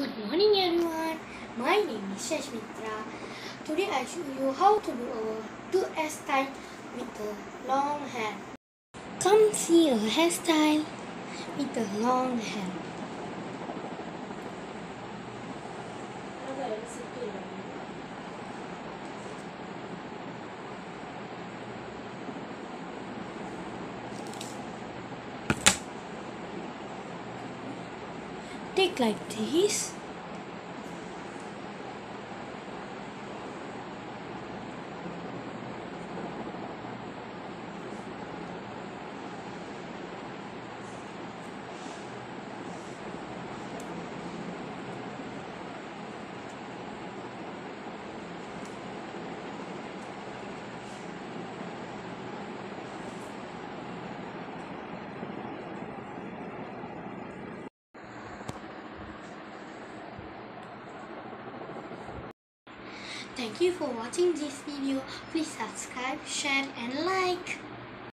Good morning everyone. My name is Sasmitra. Today I show you how to do our 2S style with a long hair. Come see a hairstyle with a long hair. Take like this. Thank you for watching this video. Please subscribe, share and like.